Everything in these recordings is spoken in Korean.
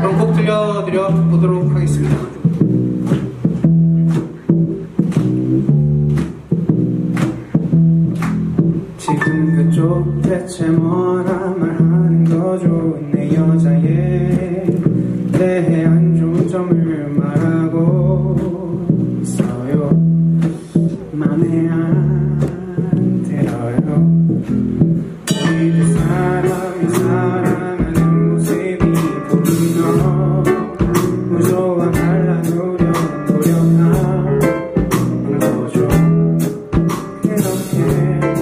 그럼 꼭 들려드려 보도록 하겠습니다. here.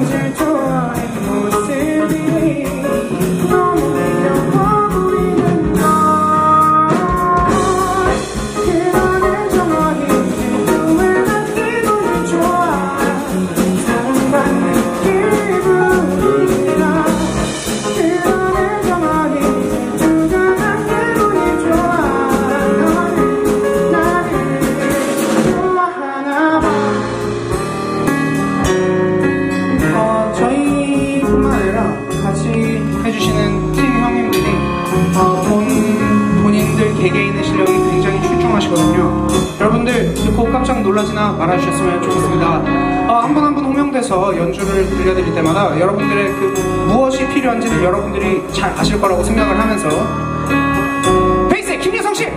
그 실력이 굉장히 출중하시거든요. 여러분들 듣고 깜짝 놀라지나 말아주셨으면 좋겠습니다. 어, 한분 한 분 호명돼서 연주를 들려드릴 때마다 여러분들의 그 무엇이 필요한지를 여러분들이 잘 아실 거라고 생각을 하면서 베이스의 김예성 씨!